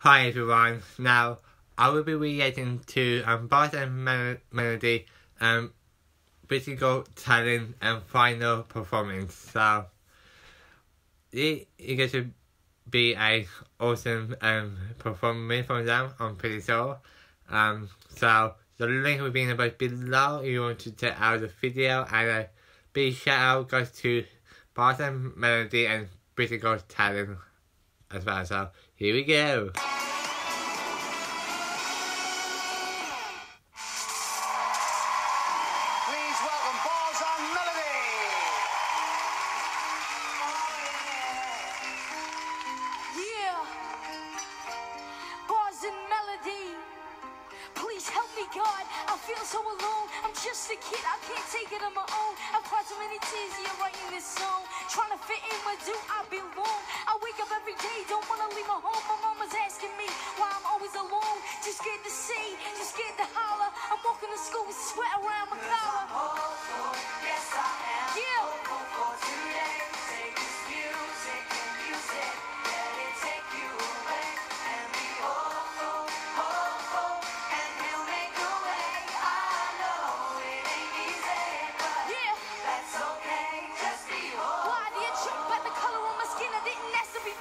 Hi everyone. Now I will be reacting to um Bars and Mel- Melody um Got Talent and final performance. So it going to be a awesome um performance from them. I'm pretty sure. Um so the link will be in the box below if you want to check out the video and a big shout out goes to Bars and Melody and Got Talent as well. So here we go. Feel so alone. I'm just a kid. I can't take it on my own. I've cried so many tears here writing this song. Trying to fit in where do I belong? I wake up every day, don't wanna leave my home. My mama's asking me why I'm always alone. Just scared to say, just scared to holler. I'm walking to school with sweat around my collar.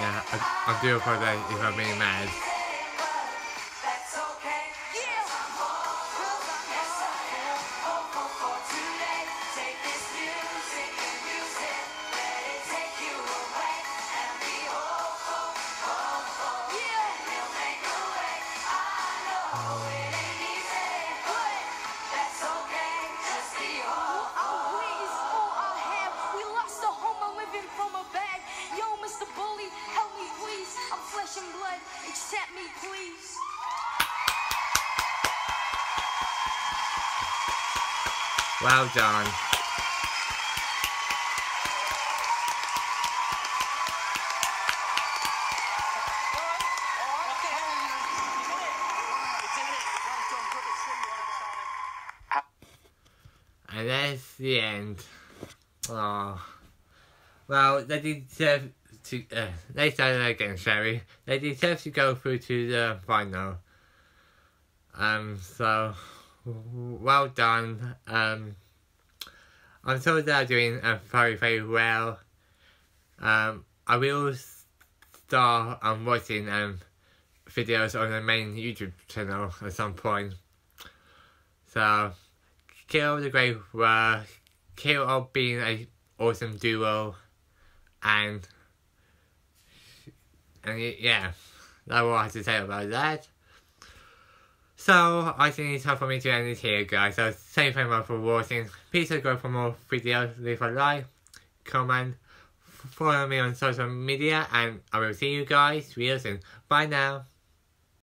Yeah, I, I do apologize if I'm being mad. Accept me, please. Well done. And that's the end. Oh. Well, they deserve to. Uh, they started again, Sherry. They deserve to go through to the final. Um. So, well done. Um. I'm sure they're doing uh, very very well. Um. I will start um, watching um videos on the main YouTube channel at some point. So kill the great work, kill of being a awesome duo, and and y- yeah, that's all I have to say about that. So I think it's time for me to end it here, guys. So thank you very much for watching. Please subscribe for more videos. Leave a like, comment, follow me on social media, and I will see you guys real soon. Bye now.